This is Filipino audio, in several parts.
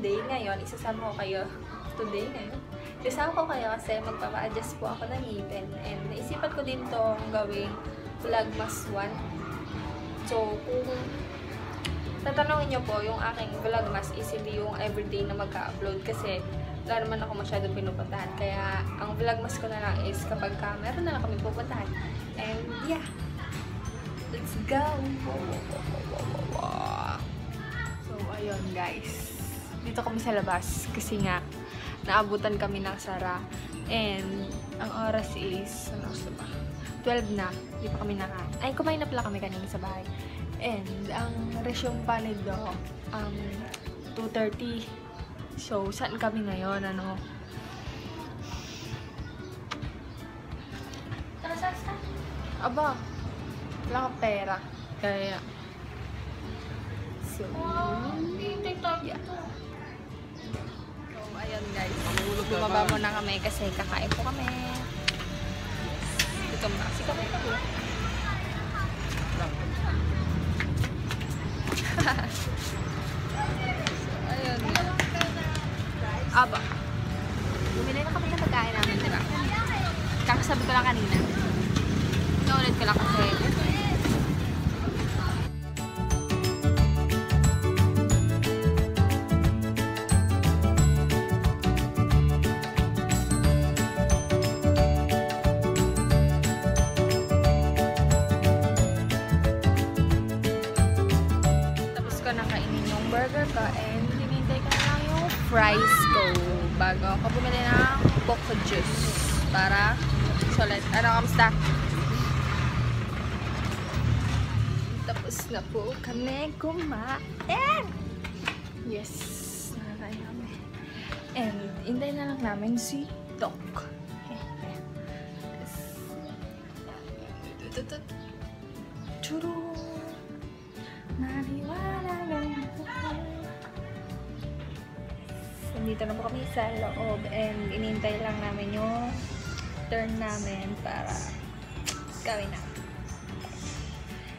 today, ngayon, isasama ko kayo. Today, ngayon. Isasama ko kayo kasi magpapa-adjust po ako ng ngipin. And naisipan ko din tong gawing Vlogmas 1. So, kung tatanungin nyo po, yung aking Vlogmas is hindi yung everyday na magka-upload kasi wala naman ako masyadong pinupuntahan. Kaya, ang Vlogmas ko na lang is kapag ka meron na lang kami pupuntahan. And, yeah. Let's go! So, ayun guys. Dito kami sa labas kasi nga naabutan kami ng Sara. And ang oras is, ano oras ba? 12 na. Hindi pa kami naka... Ay, kumain na pala kami kanina sa bahay. And ang resume pa nito, um, 2.30. So, saan kami ngayon? Ano? Aba, wala kang pera. Kaya, so, yeah. So, ayun guys. Bumaba muna kami kasi kakain po kami. Ito muna. Si kami kami. ayun. Aba. Bumili na kami ng pagkain namin, di ba? Kakasabi ko lang kanina. Naulit ko lang nakainin yung burger ko and hinintay ko lang yung fries ko bago ako bumili ng Coco Juice para solid. Ano, kamusta? Tapos na po kami kumain! Yes! Nakakain. And hintay na lang namin si Doc. Yes. Tututut. Nandito na po kami sa loob and inintay lang namin yung turn namin para gawin na.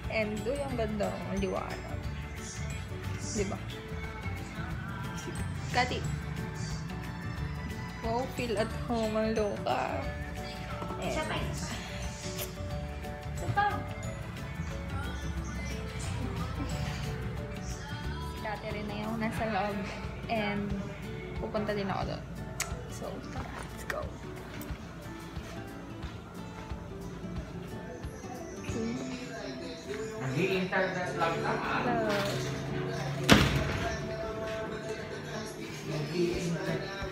And doon yung ganda ng liwanag. Diba? Kati. Wow, feel at home ang luka. And, Catherine na yung nasa loob. And pupunta din ako doon. So, tara, let's go. Nag-i-internet lang naman. Hello.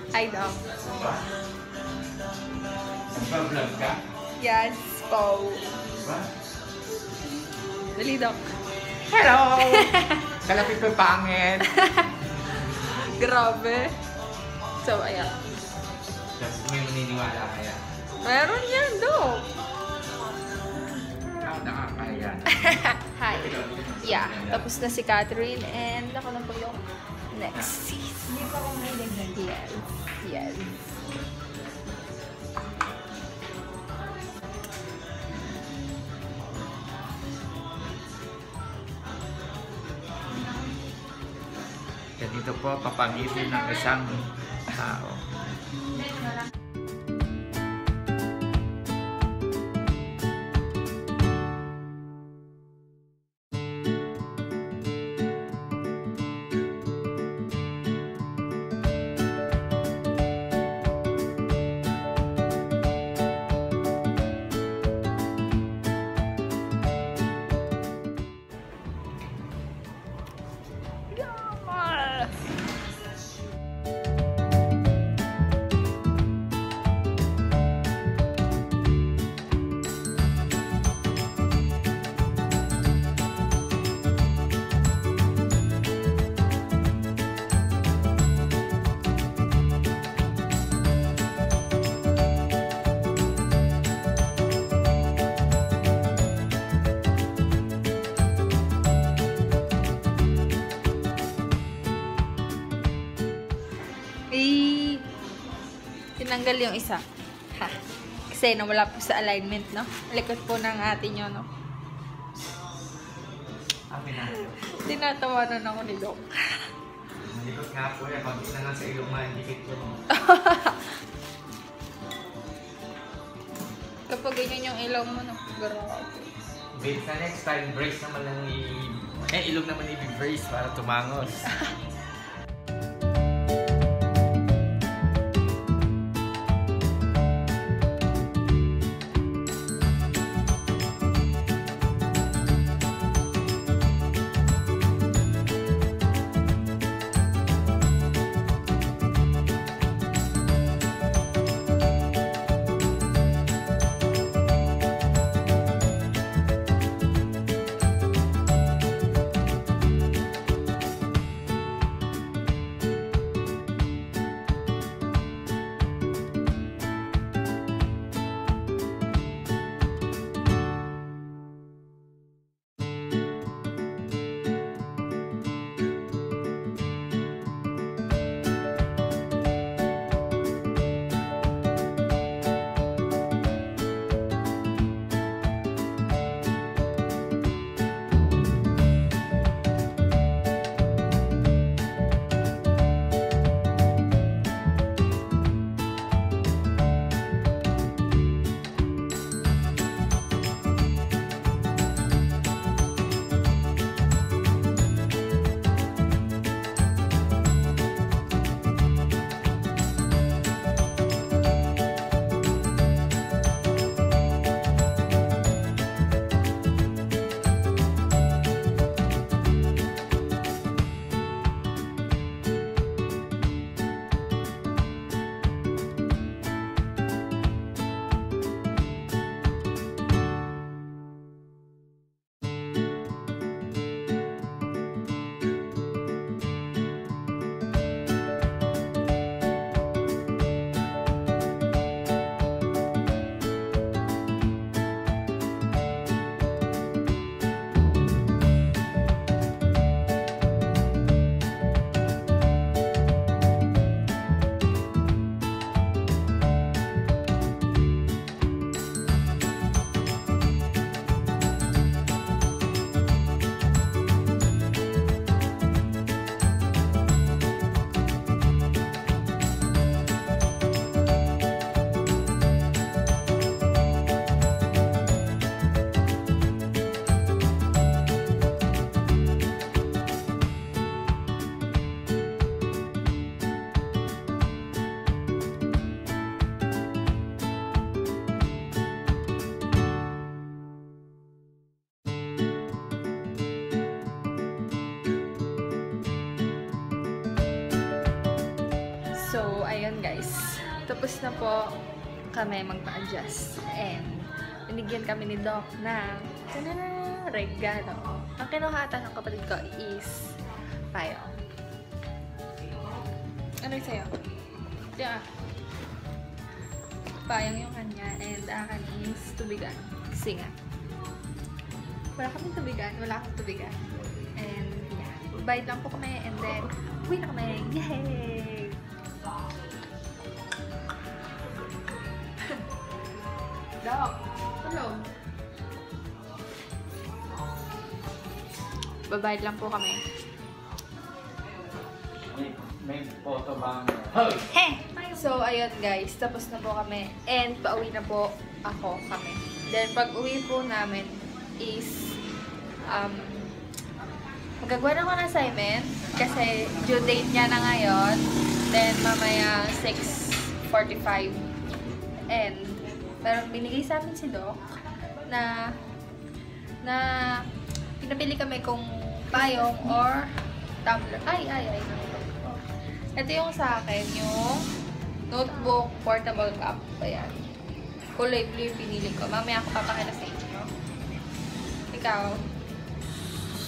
Hi, Doc. Ba? Nagpa-vlog ka? Yes, po. Ba? Dali, Doc. Hello! Kalapit ko pangit. Grabe. So, ayan. Tapos may maniniwala kaya. Meron yan, Doc. Ah, nakakaya. Hi. Yeah, tapos na si Catherine and ako na po yung next sis. Hindi pa ako mahilig Yes. Yes. Ganito po, papagitin ng isang tao. Tinanggal yung isa. Ha. Kasi nawala po sa alignment, no? Likod po ng atin yun, no? Tinatawanan ako ni Doc. Dikot nga po yan. Pag na lang sa ilong dikit po. Kapag ganyan yung ilaw mo, no? Grabe. Wait sa next time, brace naman lang i... Eh, ilong naman i-brace para tumangos. So, ayun guys. Tapos na po kami magpa-adjust. And, binigyan kami ni Doc ng tanana, regalo. Ang kinuhatan ng kapatid ko is payo. Ano yung sa'yo? Yeah. Payang yung kanya and akin is tubigan. Singa. Wala kaming tubigan. Wala akong tubigan. And yeah. Bayad lang po kami and then uwi na kami. Yay! Dog. Tulog. Babayad lang po kami. May, may photo bang... Hoy! Hey! So, ayun guys. Tapos na po kami. And pauwi na po ako kami. Then, pag uwi po namin is um, magagawa na ako ng assignment kasi due date niya na ngayon. Then, mamaya 6.45. And, pero binigay sa amin si Doc na na pinapili kami kung payong or tumbler. Ay, ay, ay. Ito yung sa akin, yung notebook portable cup. Ayan. Kulay blue yung pinili ko. Mamaya ako papakita sa inyo. Ikaw.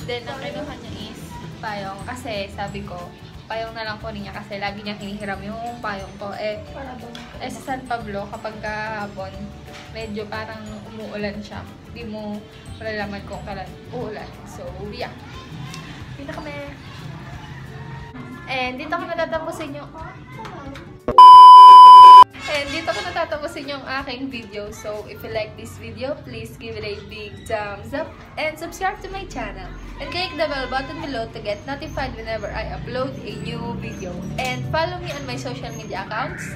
Then, ang kinuha niya is payong. Kasi, sabi ko, payong na lang kunin niya kasi lagi niyang hinihiram yung payong ko. Eh, eh sa San Pablo, kapag kahapon, medyo parang umuulan siya. Hindi mo malalaman kung kailan uulan. So, yeah. Dito kami. And dito ko natatapusin yung... And dito ko natatapusin yung aking video. So, if you like this video, please give it a big thumbs up and subscribe to my channel. And click the bell button below to get notified whenever I upload a new video. And follow me on my social media accounts.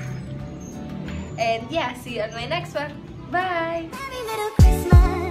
And yeah, see you on my next one. Bye! Merry little Christmas.